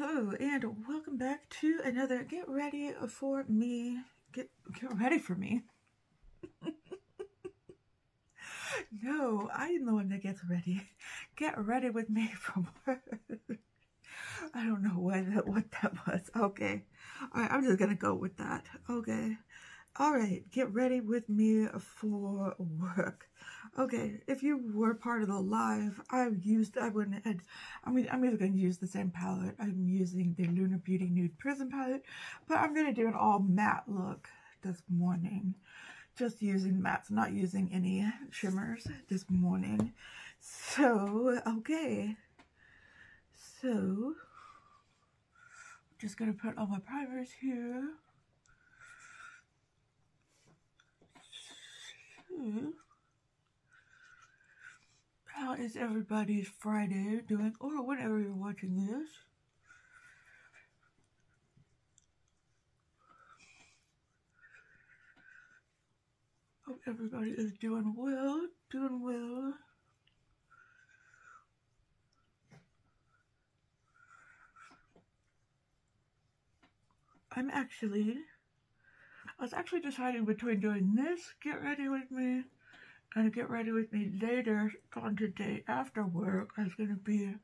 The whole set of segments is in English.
Hello and welcome back to another Get Ready for Me. Get, get ready for me. no, I am the one that gets ready. Get ready with me for work. I don't know what that, what that was. Okay. All right, I'm just to go with that. Okay. All right, get ready with me for work. Okay, if you were part of the live, I used, I went ahead, I mean, I'm either going to use the same palette. I'm using the Lunar Beauty Nude Prism palette, but I'm going to do an all matte look this morning. Just using mattes, not using any shimmers this morning. So, okay. So, just going to put all my primers here. How is everybody's Friday doing, or whenever you're watching this? Hope everybody is doing well, doing well. I'm actually I was actually deciding between doing this, Get Ready With Me, and Get Ready With Me later on today after work. I was going to be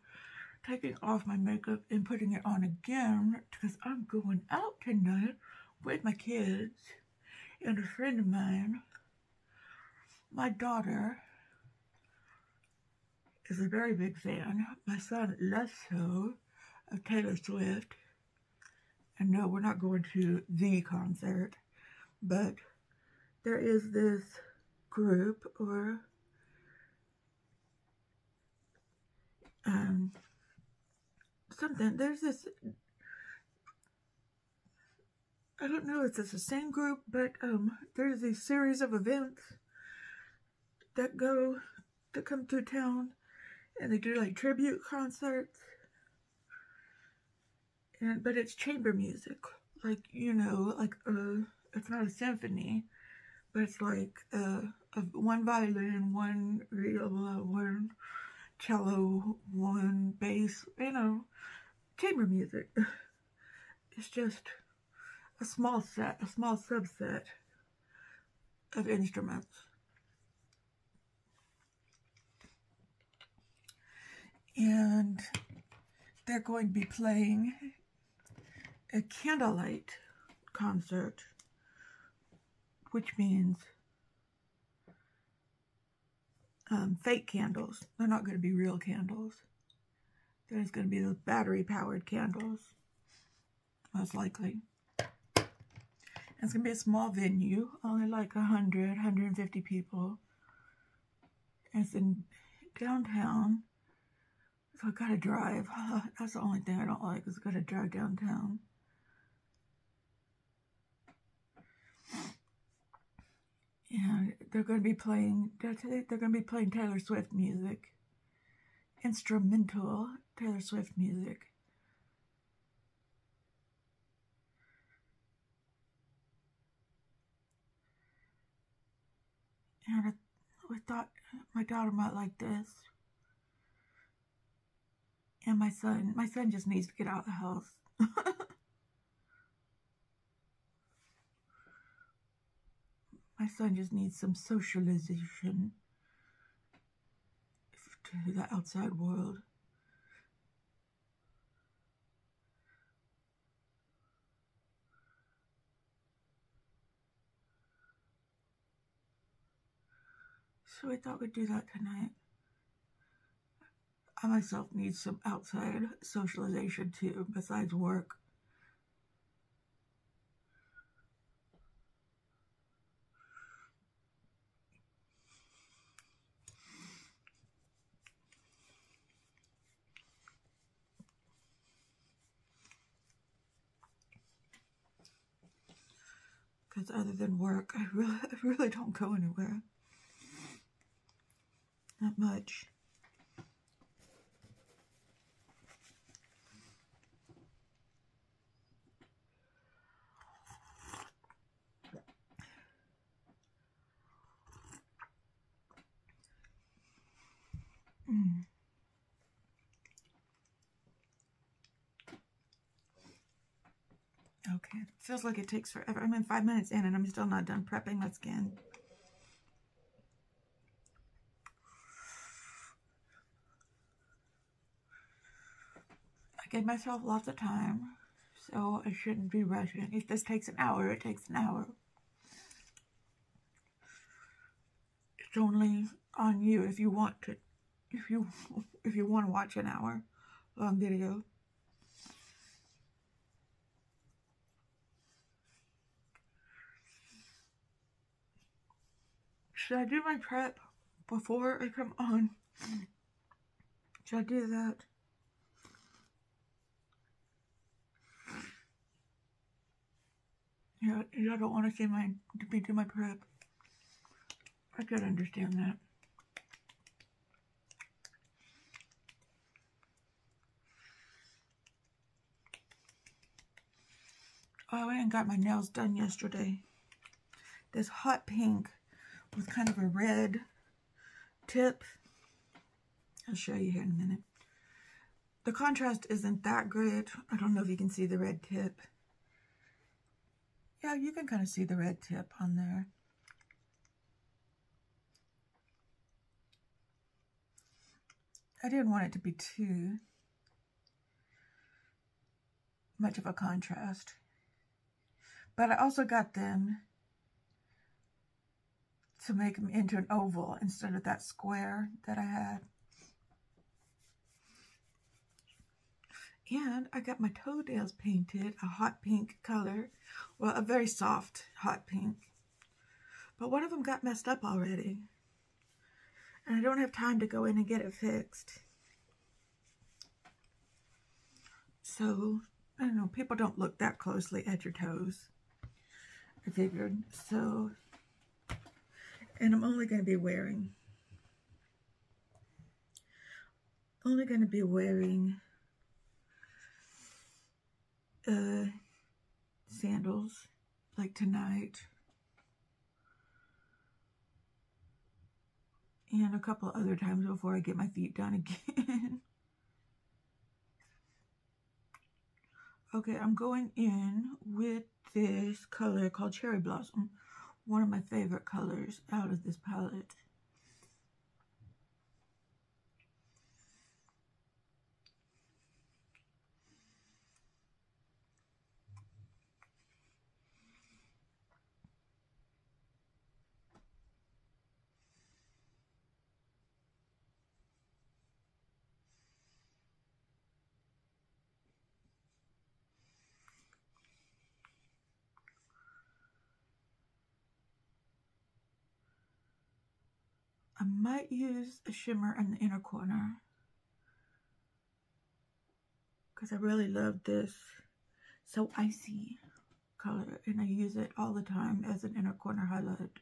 taking off my makeup and putting it on again because I'm going out tonight with my kids and a friend of mine. My daughter is a very big fan. My son less so of Taylor Swift. And no, we're not going to the concert but there is this group or um, something. There's this, I don't know if it's the same group, but um, there's a series of events that go, that come to town, and they do like tribute concerts, and but it's chamber music, like, you know, like, uh, it's not a symphony, but it's like uh, a, one violin, one viola, one cello, one bass, you know, chamber music. It's just a small set, a small subset of instruments. And they're going to be playing a candlelight concert which means um, fake candles. They're not going to be real candles. There's going to be those battery-powered candles, most likely. It's going to be a small venue, only like 100, 150 people. It's in downtown, so I've got to drive. That's the only thing I don't like is I've got to drive downtown. And they're going to be playing they're going to be playing Taylor Swift music. Instrumental Taylor Swift music. And we thought my daughter might like this. And my son my son just needs to get out of the house My son just needs some socialization to the outside world. So I thought we'd do that tonight. I myself need some outside socialization too, besides work. Other than work, I really, I really don't go anywhere. Not much. It feels like it takes forever. I'm in five minutes in and I'm still not done prepping my skin. I gave myself lots of time, so I shouldn't be rushing. If this takes an hour, it takes an hour. It's only on you if you want to, if you, if you want to watch an hour long video. Should I do my prep before I come on? Should I do that? Yeah, y'all don't want to see my me do my prep. I could understand that. Oh, I went and got my nails done yesterday. This hot pink with kind of a red tip. I'll show you here in a minute. The contrast isn't that great. I don't know if you can see the red tip. Yeah, you can kind of see the red tip on there. I didn't want it to be too much of a contrast. But I also got them to make them into an oval instead of that square that I had. And I got my toenails painted a hot pink color. Well, a very soft hot pink. But one of them got messed up already. And I don't have time to go in and get it fixed. So, I don't know, people don't look that closely at your toes. I figured. So, and I'm only going to be wearing, only going to be wearing uh, sandals like tonight. And a couple other times before I get my feet done again. okay, I'm going in with this color called Cherry Blossom. One of my favorite colors out of this palette. I might use a shimmer in the inner corner because I really love this so icy color and I use it all the time as an inner corner highlight.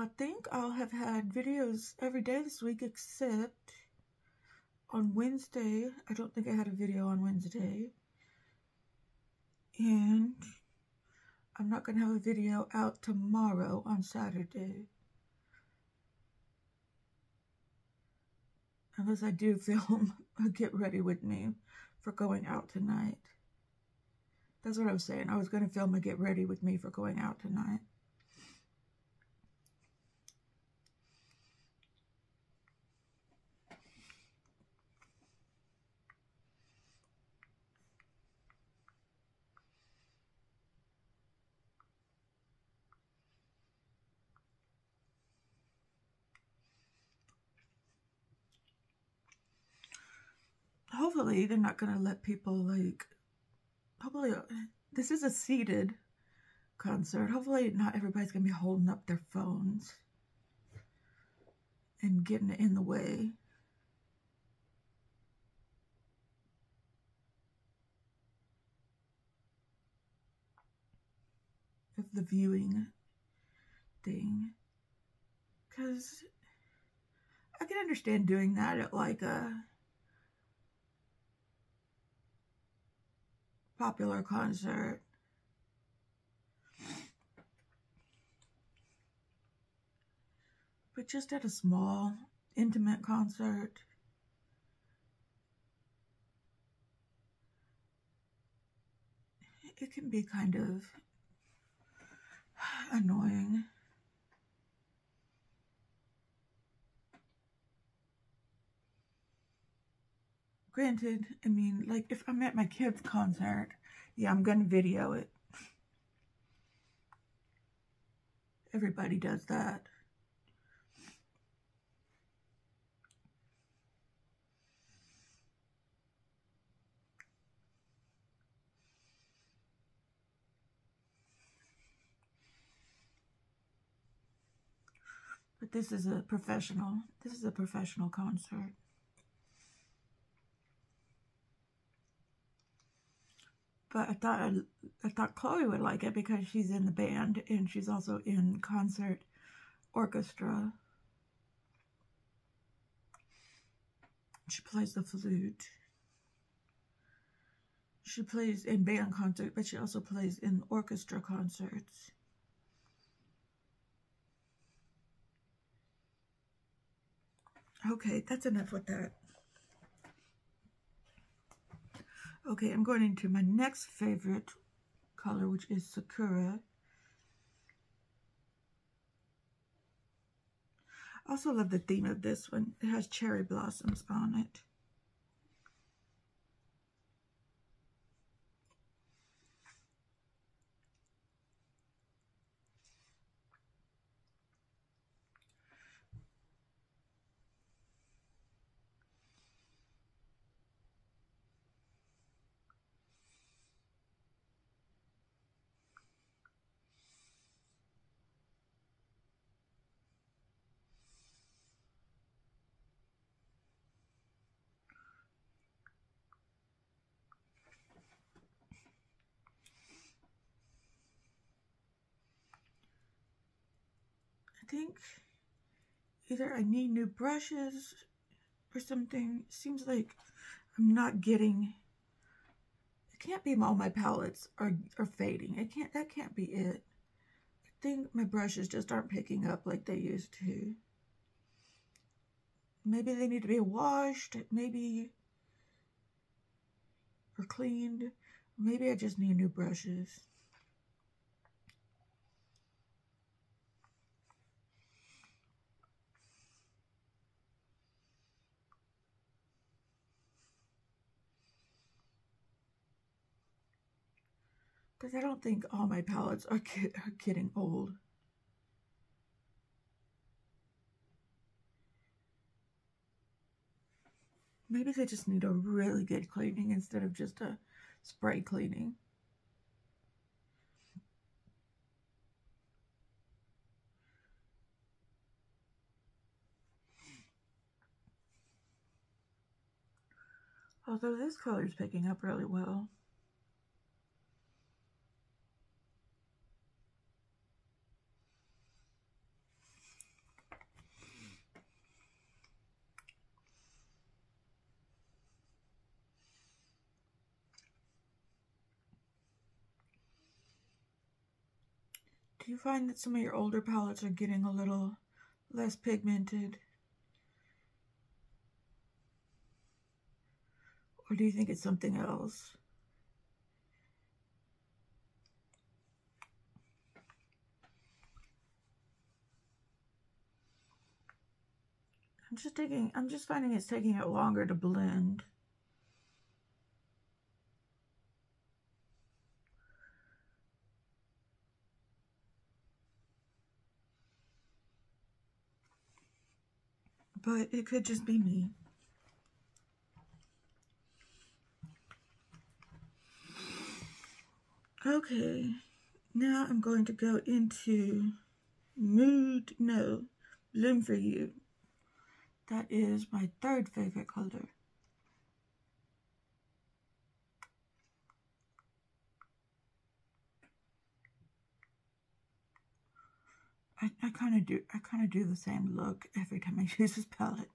I think I'll have had videos every day this week except on Wednesday. I don't think I had a video on Wednesday. And I'm not going to have a video out tomorrow on Saturday. Unless I do film a get ready with me for going out tonight. That's what I was saying. I was going to film a get ready with me for going out tonight. Hopefully they're not going to let people like, hopefully, uh, this is a seated concert. Hopefully not everybody's going to be holding up their phones. and getting in the way. of the viewing thing because I can understand doing that at like a popular concert. But just at a small, intimate concert, it can be kind of annoying. Granted, I mean, like, if I'm at my kid's concert, yeah, I'm going to video it. Everybody does that. But this is a professional, this is a professional concert. But I thought I, thought Chloe would like it because she's in the band and she's also in concert orchestra. She plays the flute. She plays in band concert, but she also plays in orchestra concerts. Okay, that's enough with that. Okay, I'm going into my next favorite color, which is Sakura. I also love the theme of this one. It has cherry blossoms on it. I think either I need new brushes or something. Seems like I'm not getting, it can't be all my palettes are, are fading. It can't, that can't be it. I think my brushes just aren't picking up like they used to. Maybe they need to be washed, maybe, or cleaned. Maybe I just need new brushes. Because I don't think all my palettes are, are getting old. Maybe they just need a really good cleaning instead of just a spray cleaning. Although this color is picking up really well. Do you find that some of your older palettes are getting a little less pigmented? Or do you think it's something else? I'm just taking, I'm just finding it's taking it longer to blend. But it could just be me. Okay, now I'm going to go into Mood, no, Bloom for You. That is my third favorite color. I, I kind of do I kind of do the same look every time I use this palette.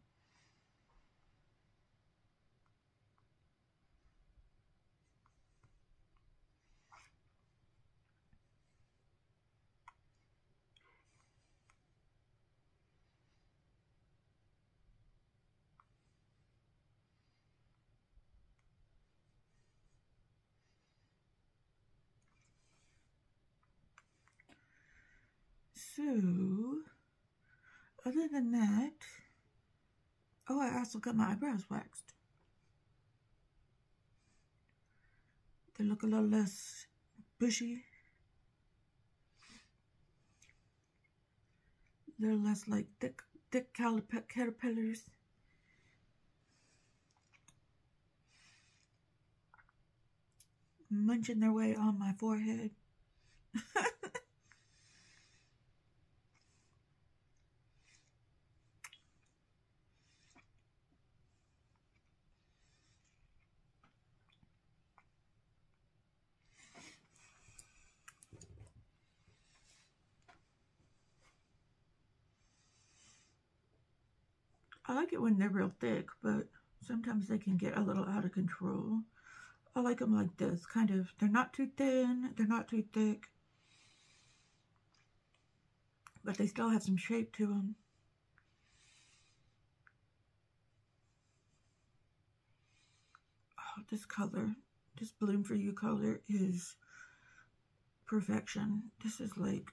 So, other than that, oh, I also got my eyebrows waxed. They look a little less bushy. They're less like thick, thick caterpillars. Munching their way on my forehead. I like it when they're real thick, but sometimes they can get a little out of control. I like them like this, kind of, they're not too thin, they're not too thick, but they still have some shape to them. Oh, this color, this Bloom For You color is perfection. This is like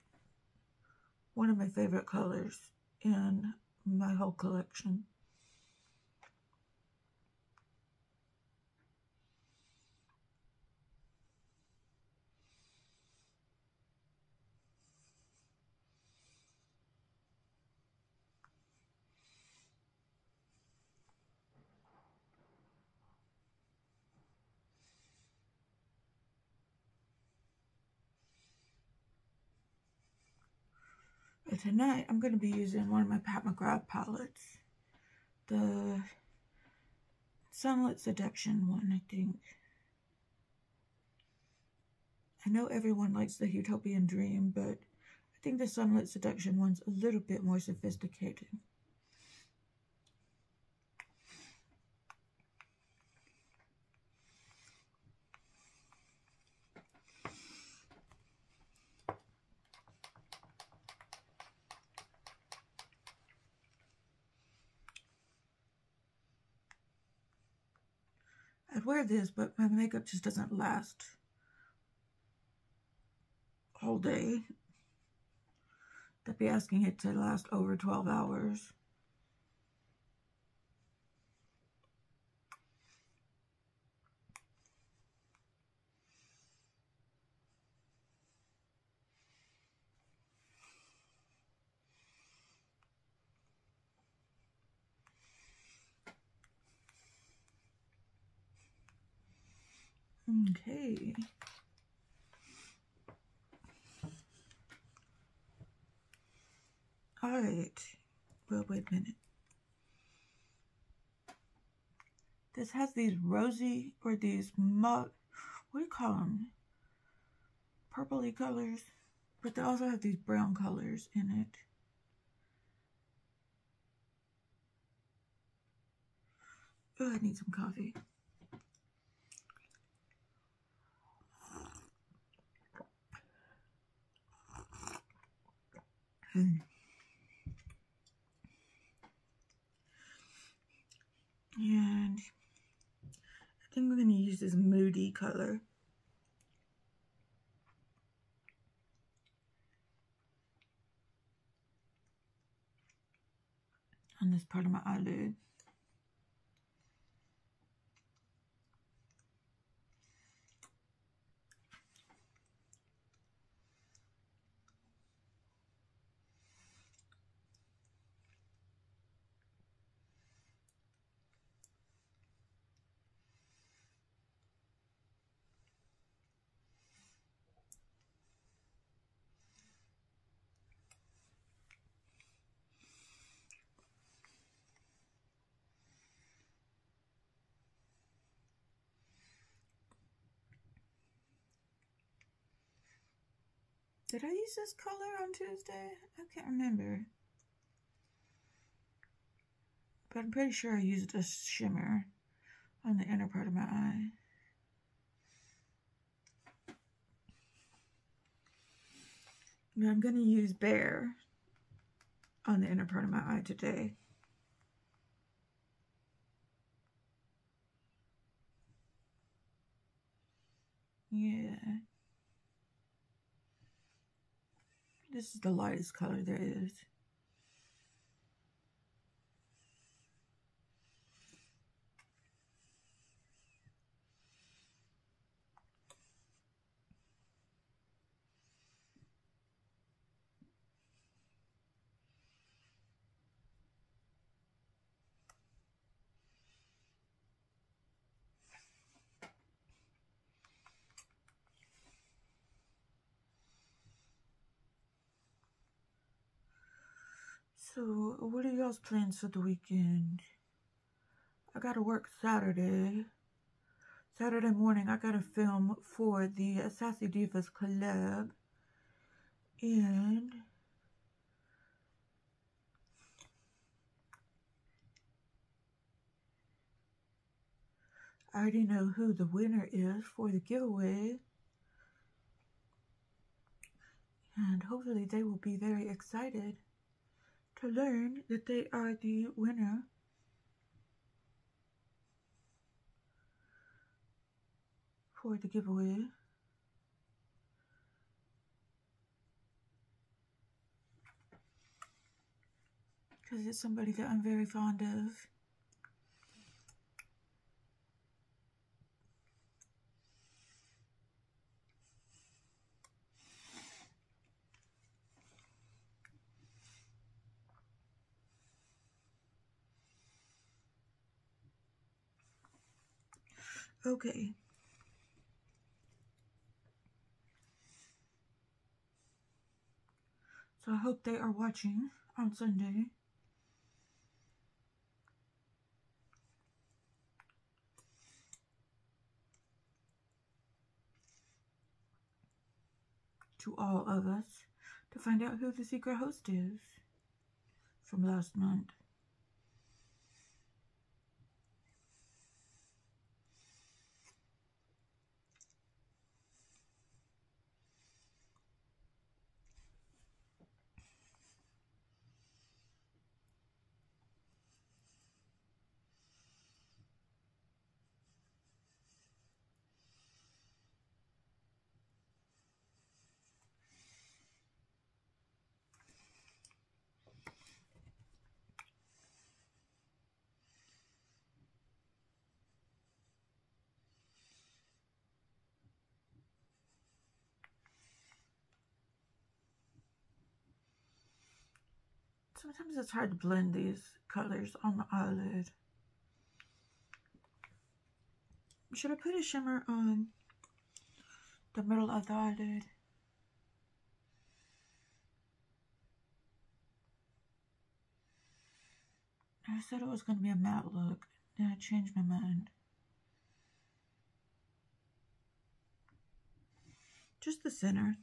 one of my favorite colors in my whole collection. But tonight I'm going to be using one of my Pat McGrath palettes. The Sunlit Seduction one, I think. I know everyone likes the Utopian Dream, but I think the Sunlit Seduction one's a little bit more sophisticated. Wear this, but my makeup just doesn't last all day. I'd be asking it to last over 12 hours. Okay. All right. Well, wait a minute. This has these rosy or these mud, what do you call them? Purpley colors. But they also have these brown colors in it. Oh, I need some coffee. Mm. And I think we're going to use this moody color. On this part of my eyelid. Did I use this color on Tuesday? I can't remember. But I'm pretty sure I used a shimmer on the inner part of my eye. But I'm going to use Bare on the inner part of my eye today. Yeah. This is the lightest color there is. So, what are y'all's plans for the weekend? I gotta work Saturday. Saturday morning, I gotta film for the Sassy Divas collab. And I already know who the winner is for the giveaway. And hopefully they will be very excited to learn that they are the winner for the giveaway. Because it's somebody that I'm very fond of. Okay. So I hope they are watching on Sunday. To all of us to find out who the secret host is from last month. Sometimes it's hard to blend these colors on the eyelid. Should I put a shimmer on the middle of the eyelid? I said it was going to be a matte look. Then I changed my mind. Just the center.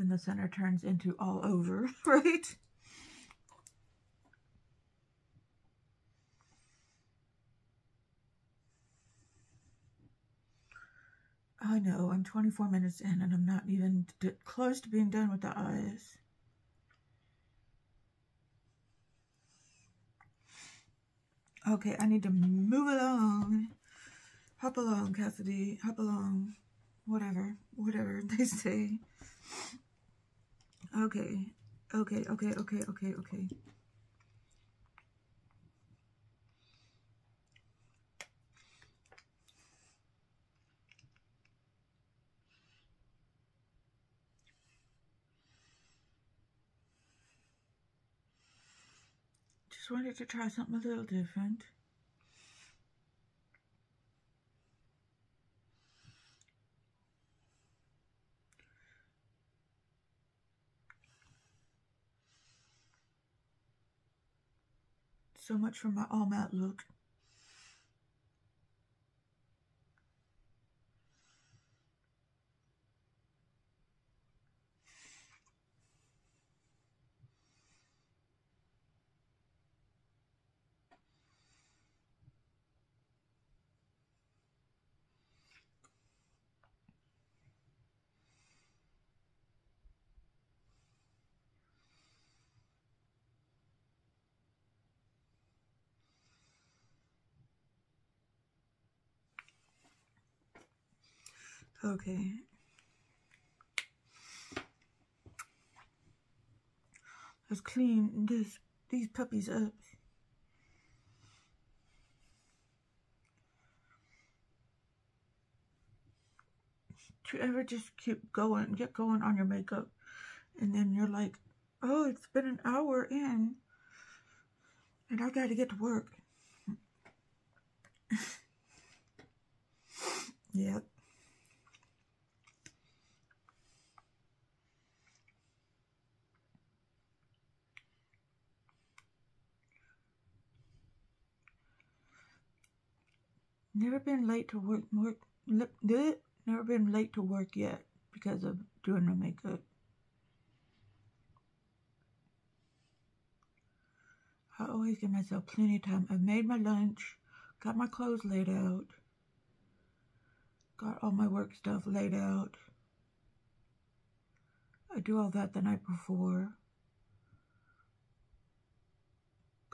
Then the center turns into all over, right? I know, I'm 24 minutes in and I'm not even close to being done with the eyes. Okay, I need to move along. Hop along, Cassidy. Hop along. Whatever. Whatever they say. Okay. Okay, okay, okay, okay, okay. Just wanted to try something a little different. So much for my all matte look. Okay. Let's clean this these puppies up. You ever just keep going, get going on your makeup, and then you're like, oh, it's been an hour in, and I gotta get to work. yep. Never been late to work, work never been late to work yet because of doing my makeup. I always give myself plenty of time. I've made my lunch, got my clothes laid out, got all my work stuff laid out. I do all that the night before.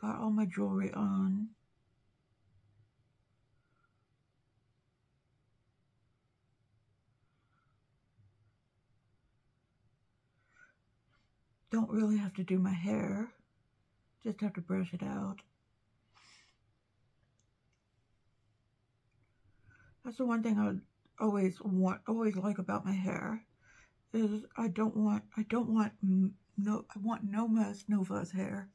Got all my jewelry on. Don't really have to do my hair. Just have to brush it out. That's the one thing I always want, always like about my hair, is I don't want, I don't want no, I want no mess, no fuzz hair.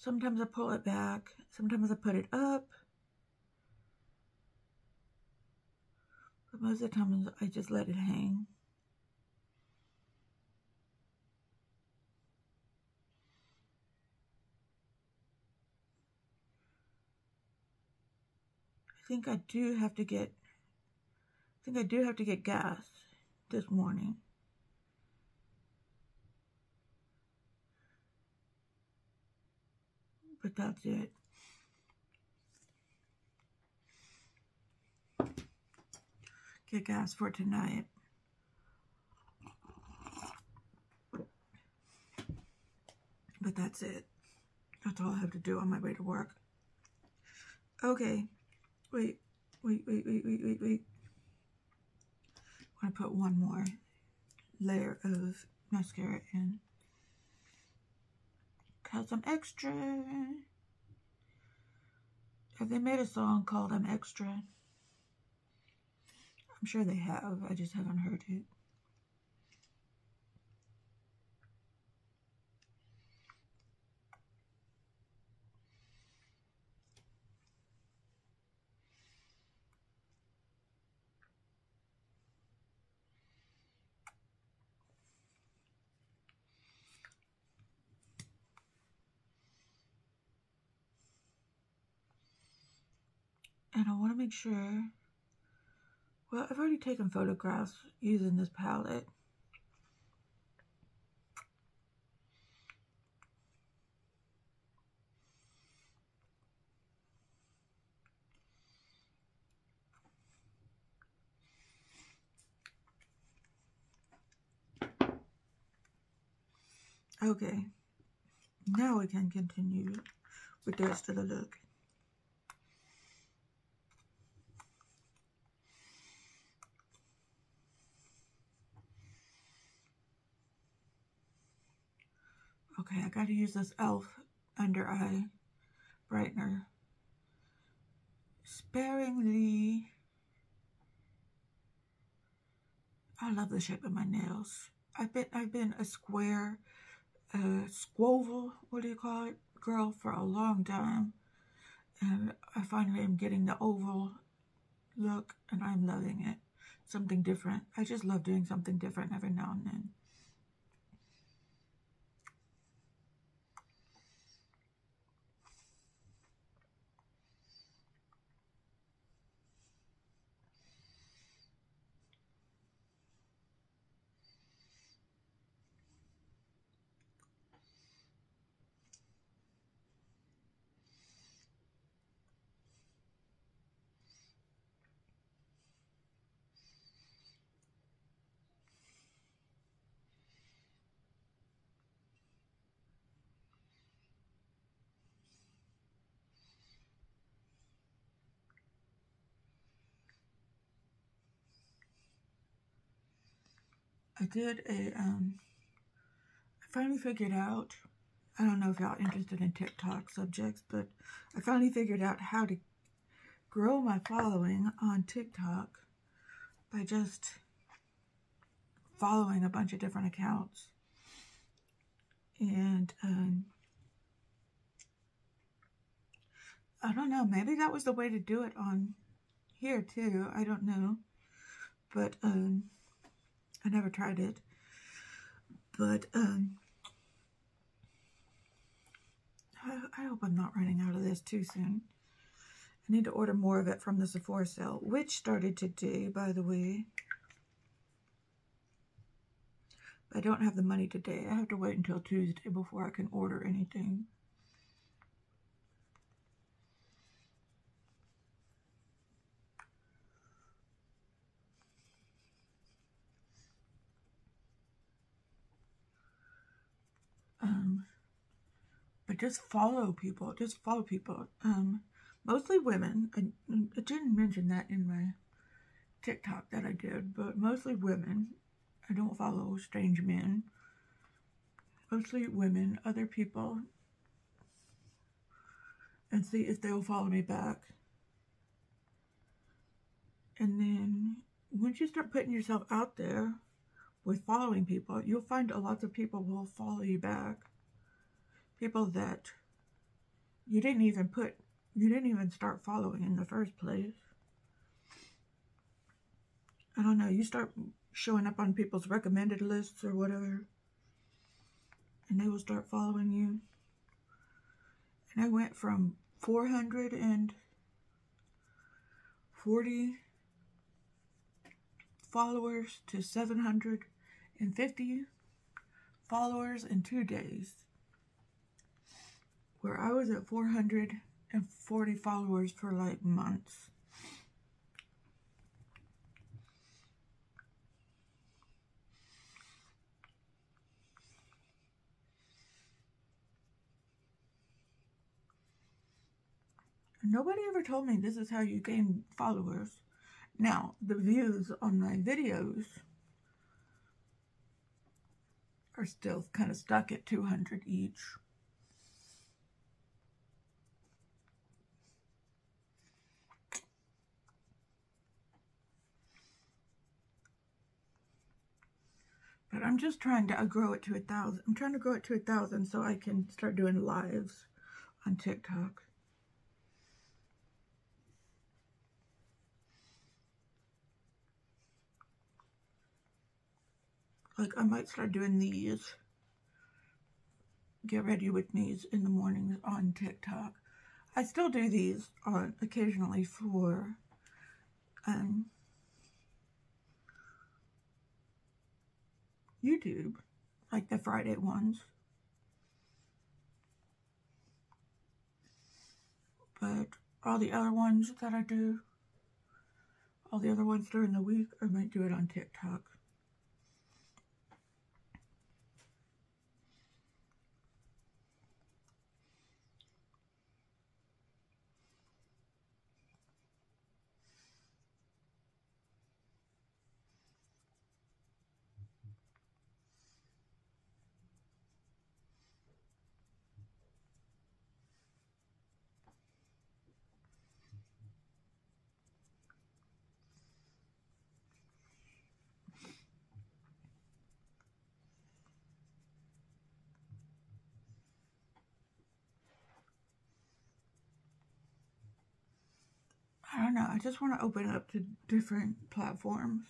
Sometimes I pull it back. Sometimes I put it up. But most of the time I just let it hang. I think I do have to get, I think I do have to get gas this morning. But that's it. Get gas for tonight. But that's it. That's all I have to do on my way to work. Okay. Wait, wait, wait, wait, wait, wait, wait. I want to put one more layer of mascara in. Cause I'm extra. Have they made a song called I'm Extra? I'm sure they have. I just haven't heard it. Make sure, well, I've already taken photographs using this palette. Okay, now we can continue with the rest of the look. Okay, I gotta use this e.l.f. under eye brightener sparingly. I love the shape of my nails. I've been I've been a square, uh, squoval, what do you call it, girl for a long time, and I finally am getting the oval look, and I'm loving it. Something different. I just love doing something different every now and then. I did a, um, I finally figured out, I don't know if y'all interested in TikTok subjects, but I finally figured out how to grow my following on TikTok by just following a bunch of different accounts. And, um, I don't know, maybe that was the way to do it on here too. I don't know. But, um, I never tried it. But, um, I, I hope I'm not running out of this too soon. I need to order more of it from the Sephora sale, which started today, by the way. I don't have the money today. I have to wait until Tuesday before I can order anything. Just follow people. Just follow people. Um, mostly women. I, I didn't mention that in my TikTok that I did, but mostly women. I don't follow strange men. Mostly women, other people. And see if they'll follow me back. And then once you start putting yourself out there with following people, you'll find a lot of people will follow you back people that you didn't even put, you didn't even start following in the first place. I don't know, you start showing up on people's recommended lists or whatever, and they will start following you. And I went from 440 followers to 750 followers in two days where I was at 440 followers for like months. Nobody ever told me this is how you gain followers. Now, the views on my videos are still kind of stuck at 200 each. But I'm just trying to grow it to a thousand. I'm trying to grow it to a thousand so I can start doing lives on TikTok. Like I might start doing these. Get ready with me's in the mornings on TikTok. I still do these on occasionally for um YouTube, like the Friday ones. But all the other ones that I do, all the other ones during the week, I might do it on TikTok. I just wanna open up to different platforms.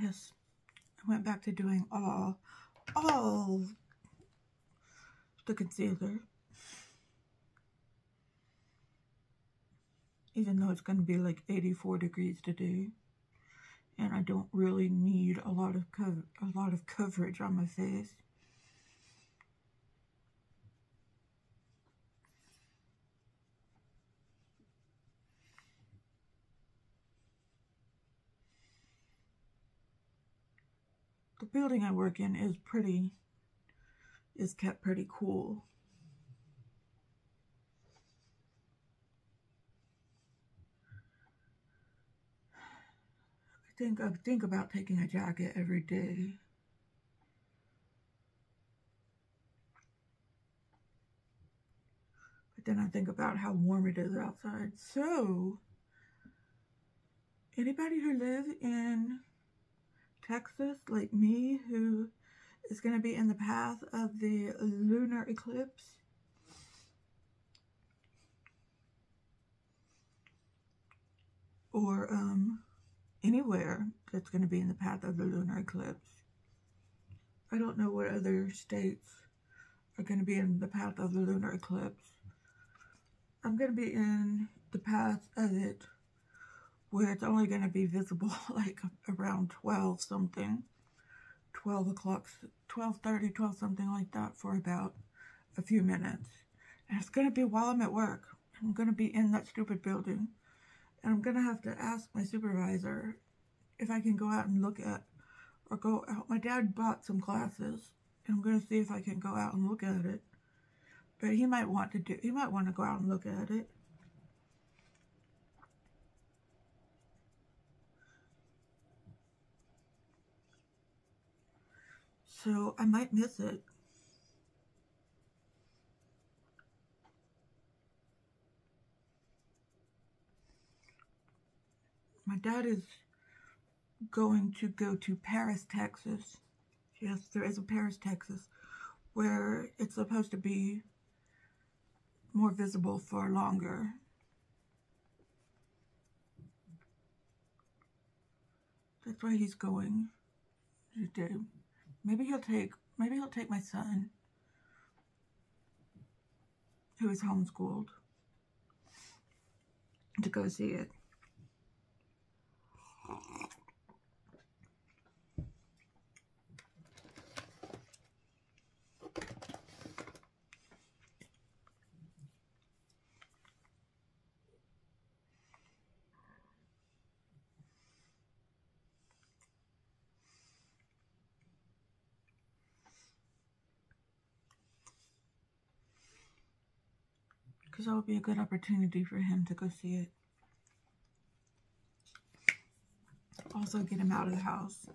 Yes, I went back to doing all, all the concealer. Even though it's going to be like 84 degrees today. And I don't really need a lot of a lot of coverage on my face. Building I work in is pretty, is kept pretty cool. I think I think about taking a jacket every day. But then I think about how warm it is outside. So, anybody who lives in Texas, like me, who is going to be in the path of the lunar eclipse. Or um, anywhere that's going to be in the path of the lunar eclipse. I don't know what other states are going to be in the path of the lunar eclipse. I'm going to be in the path of it where it's only going to be visible like around 12 something 12 o'clock 12.30 12 something like that for about a few minutes. And it's going to be while I'm at work. I'm going to be in that stupid building. And I'm going to have to ask my supervisor if I can go out and look at or go out. My dad bought some glasses. and I'm going to see if I can go out and look at it. But he might want to do he might want to go out and look at it so I might miss it. My dad is going to go to Paris, Texas. Yes, there is a Paris, Texas, where it's supposed to be more visible for longer. That's why he's going to do. Maybe he'll take maybe he'll take my son who is homeschooled to go see it. Because that would be a good opportunity for him to go see it. Also get him out of the house.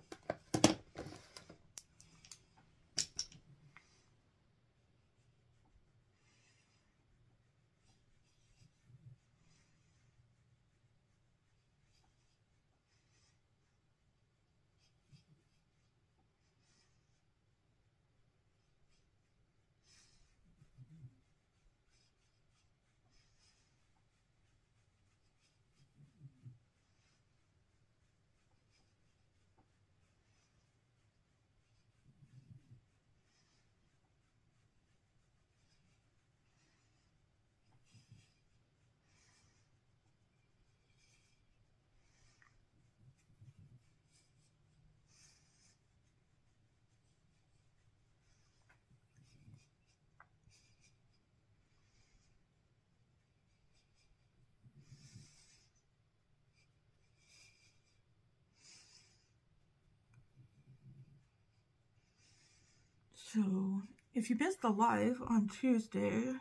So, if you missed the live on Tuesday,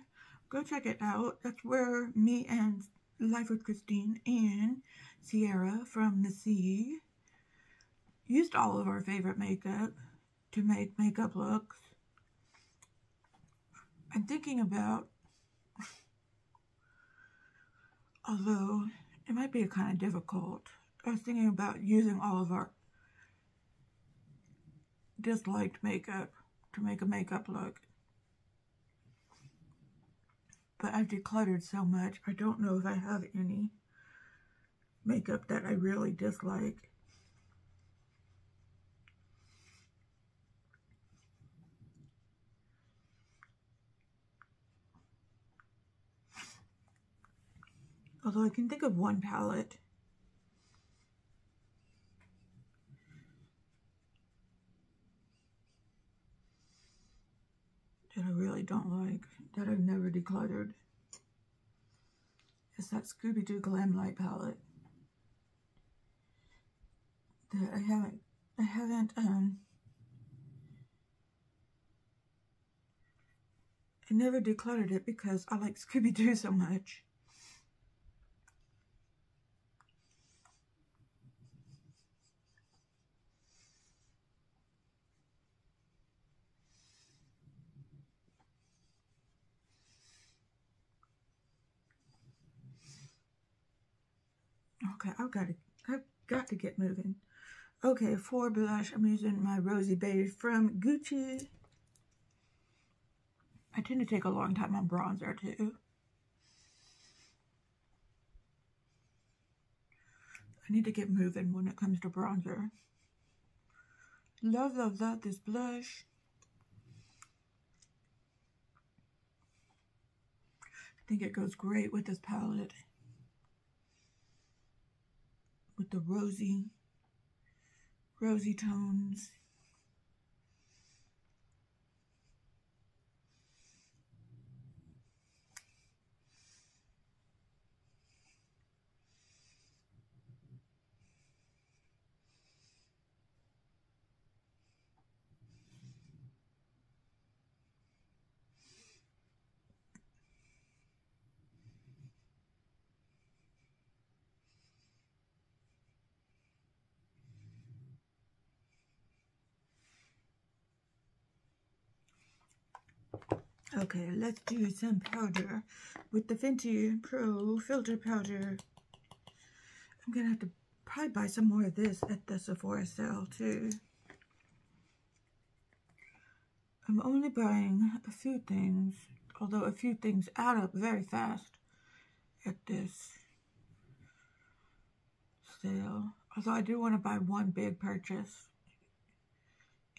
go check it out. That's where me and Life with Christine and Sierra from the Sea used all of our favorite makeup to make makeup looks. I'm thinking about, although it might be kind of difficult, I was thinking about using all of our disliked makeup to make a makeup look. But I've decluttered so much, I don't know if I have any makeup that I really dislike. Although I can think of one palette that I really don't like, that I've never decluttered. It's that Scooby-Doo Glamlite palette that I haven't, I haven't, um, I never decluttered it because I like Scooby-Doo so much. Okay, I've got to, I've got to get moving. Okay, for blush, I'm using my Rosy Beige from Gucci. I tend to take a long time on bronzer too. I need to get moving when it comes to bronzer. Love, love, love this blush. I think it goes great with this palette with the rosy, rosy tones. Okay, let's do some powder with the Fenty Pro Filter Powder. I'm going to have to probably buy some more of this at the Sephora sale too. I'm only buying a few things, although a few things add up very fast at this sale. Although I do want to buy one big purchase,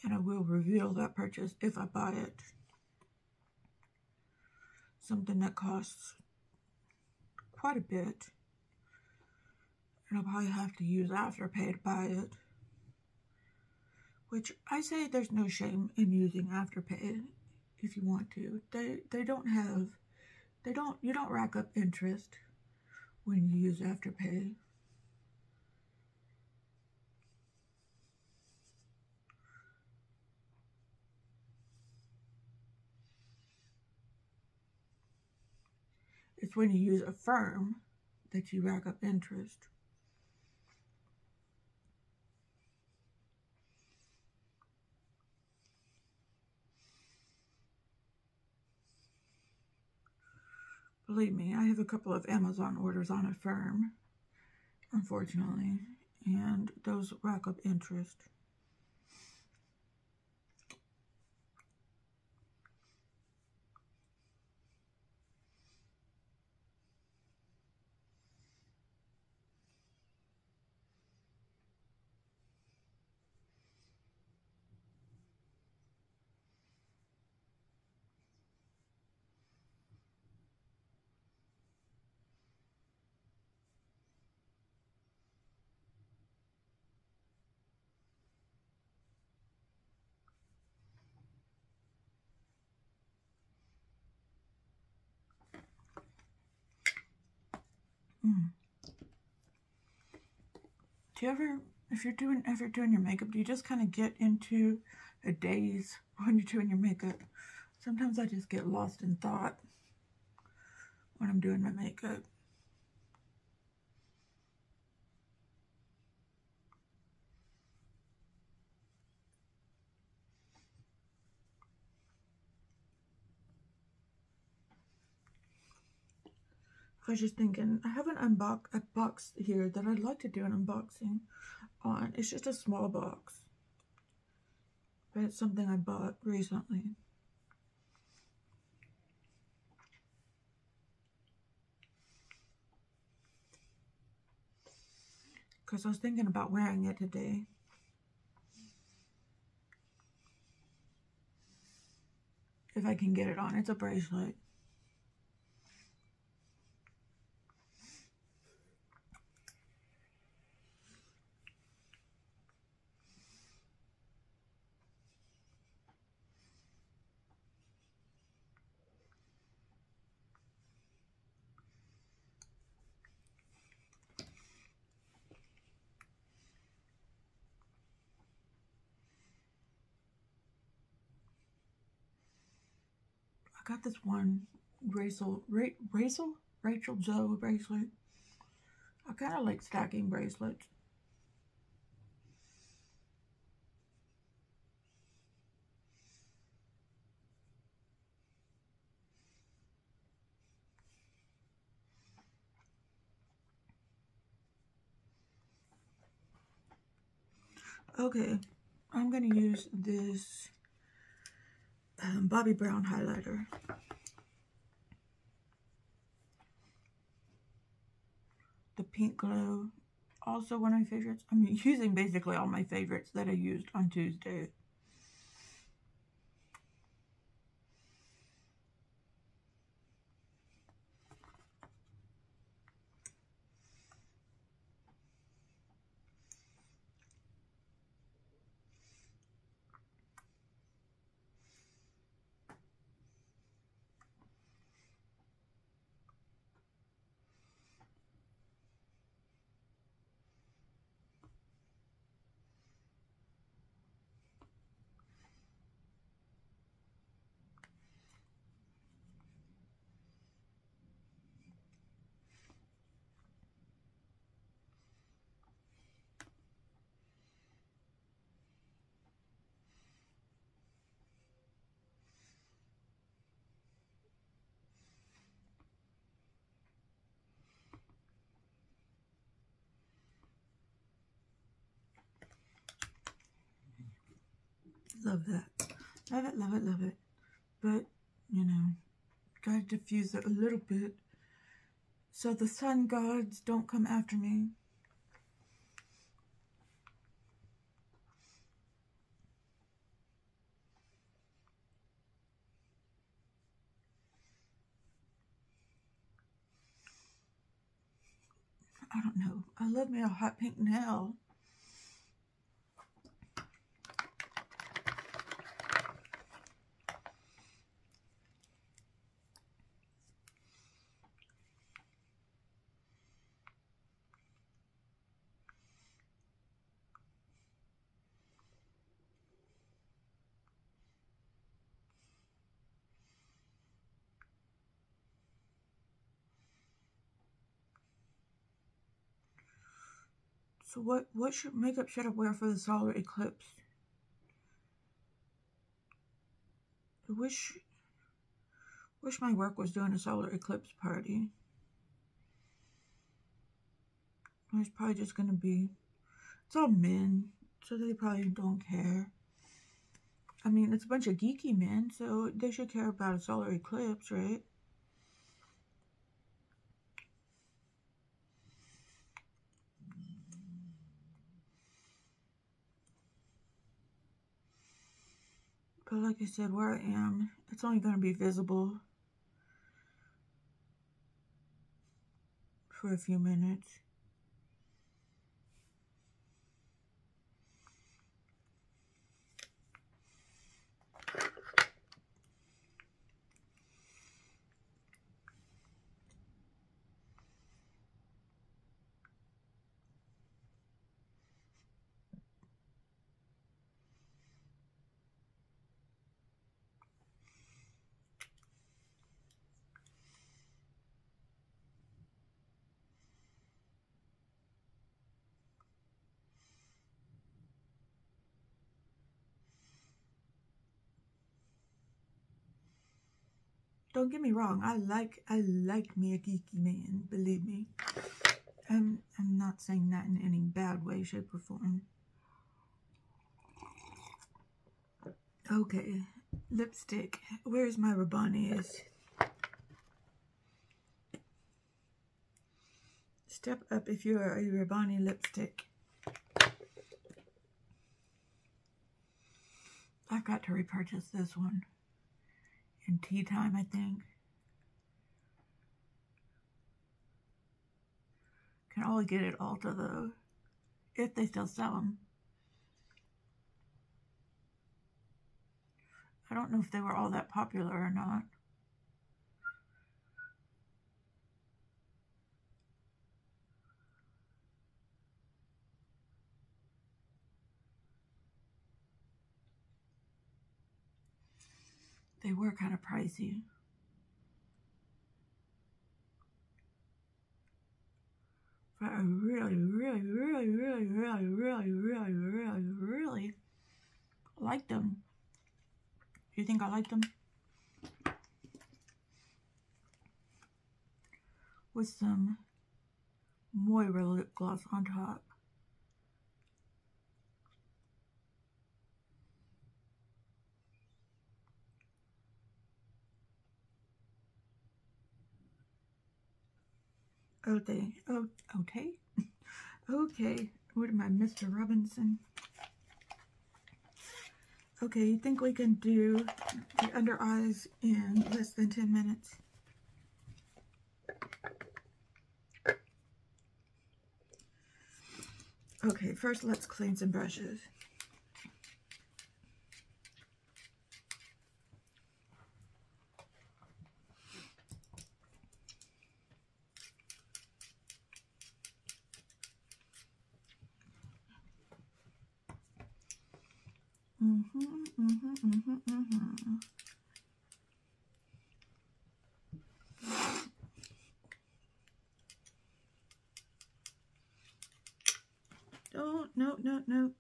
and I will reveal that purchase if I buy it something that costs quite a bit. And I'll probably have to use Afterpay to buy it. Which I say there's no shame in using Afterpay if you want to. They they don't have they don't you don't rack up interest when you use Afterpay. It's when you use Affirm that you rack up interest. Believe me, I have a couple of Amazon orders on Affirm, unfortunately, and those rack up interest. Do you ever, if you're doing, if you're doing your makeup, do you just kind of get into a daze when you're doing your makeup. Sometimes I just get lost in thought when I'm doing my makeup. I was just thinking, I have an unbox a box here that I'd like to do an unboxing on. It's just a small box. But it's something I bought recently. Because I was thinking about wearing it today. If I can get it on. It's a bracelet. Got this one Rachel, Ra Rachel, Rachel Zoe bracelet. I kind of like stacking bracelets. Okay, I'm going to use this um, Bobbi Brown highlighter. The Pink Glow, also one of my favorites. I'm using basically all my favorites that I used on Tuesday. Love that. Love it, love it, love it. But, you know, gotta diffuse it a little bit so the sun gods don't come after me. I don't know. I love me a hot pink nail. So what, what should, makeup should I wear for the solar eclipse? I wish, wish my work was doing a solar eclipse party. It's probably just going to be, it's all men, so they probably don't care. I mean, it's a bunch of geeky men, so they should care about a solar eclipse, right? But like I said, where I am, it's only going to be visible for a few minutes. Don't get me wrong. I like I like me a geeky man. Believe me. I'm I'm not saying that in any bad way, shape, or form. Okay, lipstick. Where's my Rabanne is? Step up if you're a Rabanne lipstick. I've got to repurchase this one in tea time, I think. Can only get it Ulta though, if they still sell them. I don't know if they were all that popular or not. They were kind of pricey. But I really, really, really, really, really, really, really, really, really liked them. You think I like them? With some Moira lip gloss on top. Okay, oh, okay, okay. What am I, Mr. Robinson? Okay, you think we can do the under eyes in less than 10 minutes? Okay, first let's clean some brushes. Mm-hmm, mm-hmm, mm-hmm, mm-hmm. Oh, no, no, no.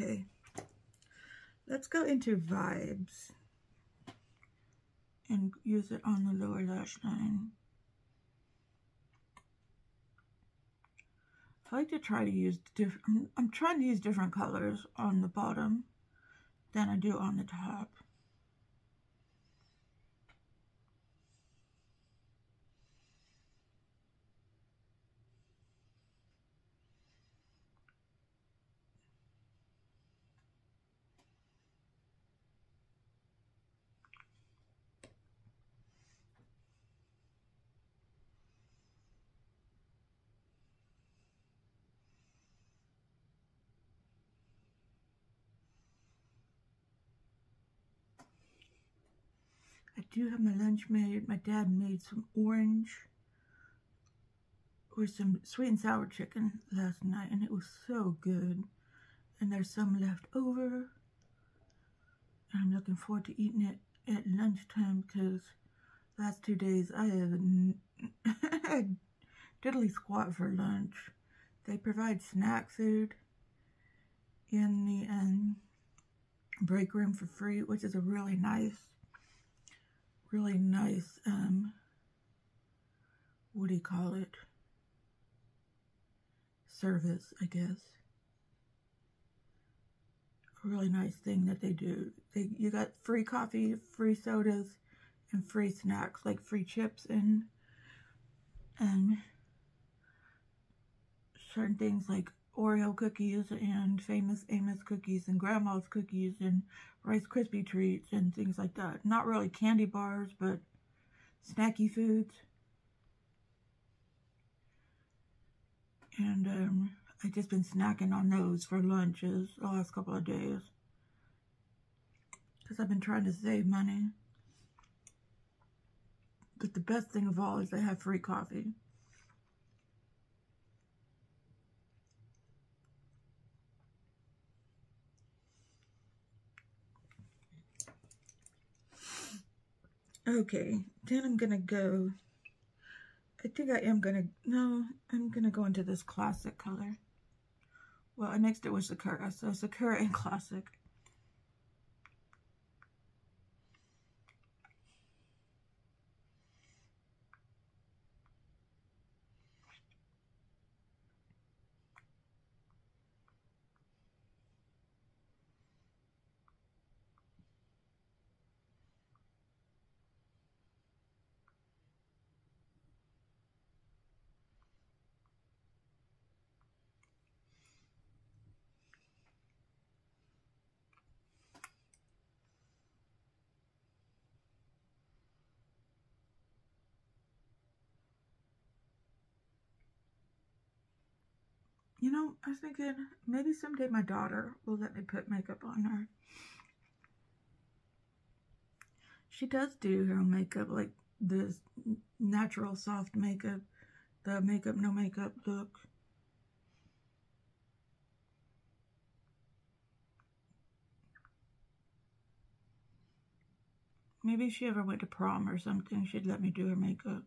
Okay. Let's go into vibes and use it on the lower lash line. I like to try to use different, I'm, I'm trying to use different colors on the bottom than I do on the top. Do have my lunch made. My dad made some orange or some sweet and sour chicken last night and it was so good. And there's some left over. And I'm looking forward to eating it at lunchtime because last two days I have had diddly squat for lunch. They provide snack food in the um, break room for free, which is a really nice really nice, um, what do you call it? Service, I guess. A really nice thing that they do. They You got free coffee, free sodas, and free snacks, like free chips and, and certain things like Oreo cookies and Famous Amos cookies and Grandma's cookies and Rice Krispie treats and things like that. Not really candy bars, but snacky foods. And um, I've just been snacking on those for lunches the last couple of days. Because I've been trying to save money. But the best thing of all is they have free coffee. Okay, then I'm gonna go, I think I am gonna, no, I'm gonna go into this classic color. Well, next it was Sakura, so Sakura and Classic. You know, I was thinking maybe someday my daughter will let me put makeup on her. She does do her own makeup, like the natural soft makeup, the makeup, no makeup look. Maybe if she ever went to prom or something, she'd let me do her makeup.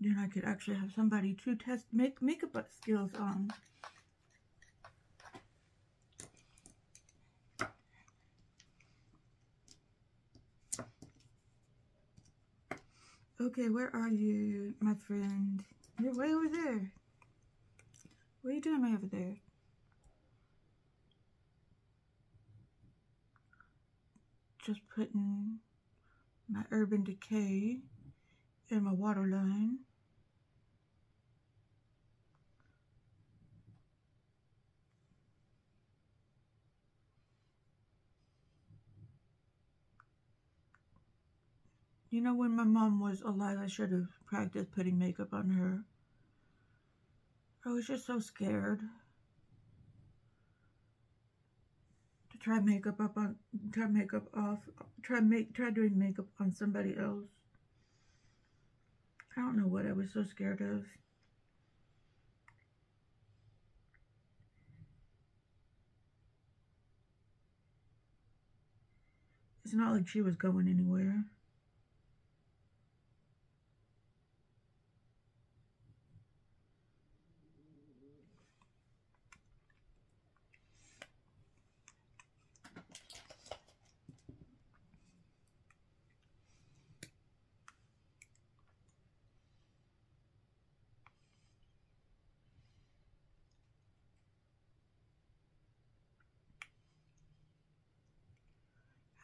Then I could actually have somebody to test make makeup skills on. Okay, where are you, my friend? You're way over there. What are you doing way over there? Just putting my Urban Decay in my waterline. You know, when my mom was alive, I should have practiced putting makeup on her. I was just so scared to try makeup up on, try makeup off, try make, try doing makeup on somebody else. I don't know what I was so scared of. It's not like she was going anywhere.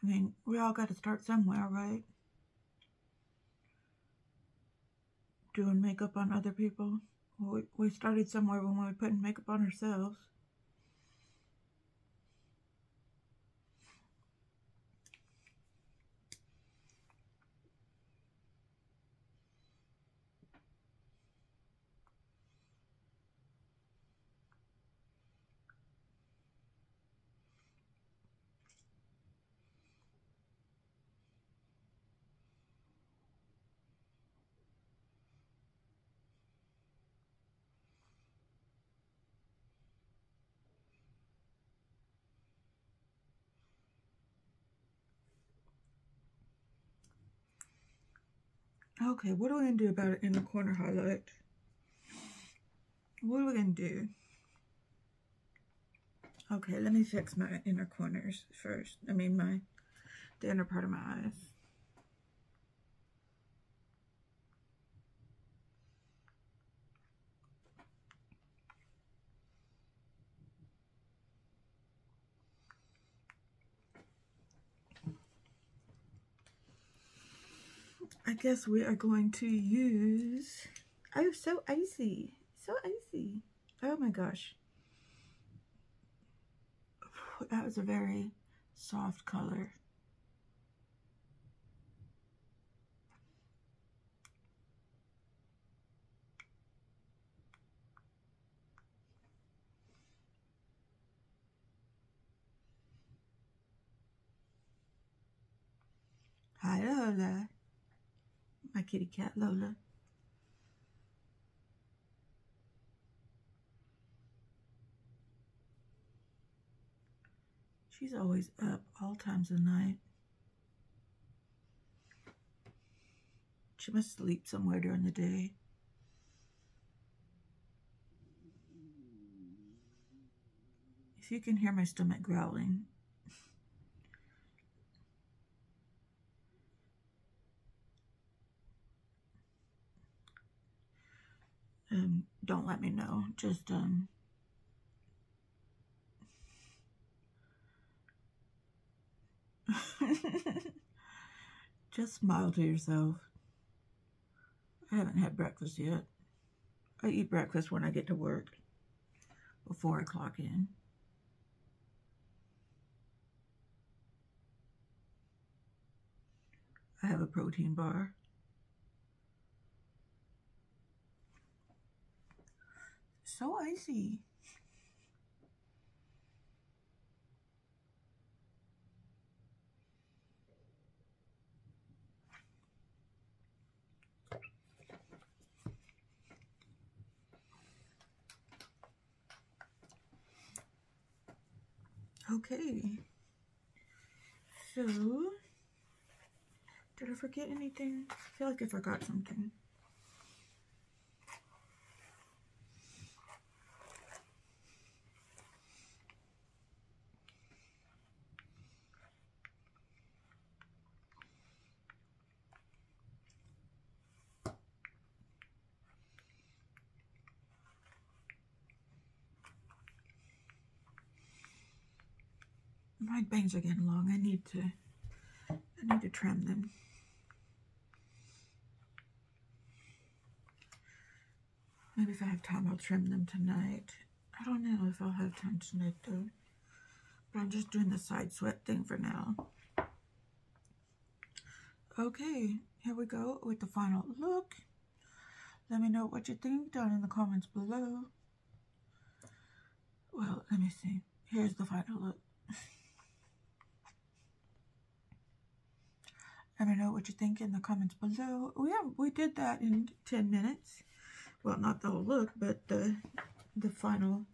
I mean, we all got to start somewhere, right? Doing makeup on other people. Well, we, we started somewhere when we were putting makeup on ourselves. Okay, what are we going to do about it in the corner highlight? What are we going to do? Okay, let me fix my inner corners first. I mean, my the inner part of my eyes. I guess we are going to use, oh, so icy, so icy. Oh my gosh. That was a very soft color. kitty cat Lola. She's always up all times of night. She must sleep somewhere during the day. If you can hear my stomach growling, um, don't let me know. Just, um, just smile to yourself. I haven't had breakfast yet. I eat breakfast when I get to work before I clock in. I have a protein bar. So icy. Okay. So, did I forget anything? I feel like I forgot something. My bangs are getting long. I need to I need to trim them. Maybe if I have time, I'll trim them tonight. I don't know if I'll have time tonight, though. But I'm just doing the side swept thing for now. Okay, here we go with the final look. Let me know what you think down in the comments below. Well, let me see. Here's the final look. Let me know what you think in the comments below. Oh, we have we did that in 10 minutes. Well, not the whole look, but the the final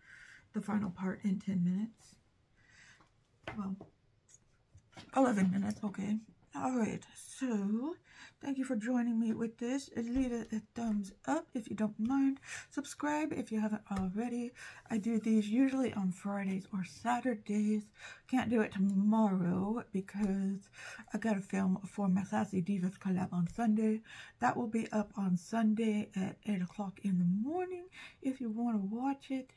the final part in 10 minutes. Well, 11 minutes, okay. All right, so thank you for joining me with this. Uh, leave it a thumbs up if you don't mind. Subscribe if you haven't already. I do these usually on Fridays or Saturdays. Can't do it tomorrow because I got to film for my Sassy Divas collab on Sunday. That will be up on Sunday at 8 o'clock in the morning if you want to watch it.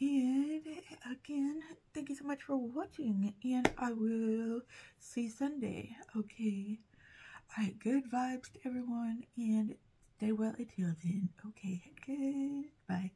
And again, thank you so much for watching. And I will see Sunday. Okay. Alright, good vibes to everyone. And stay well until then. Okay, good. Bye.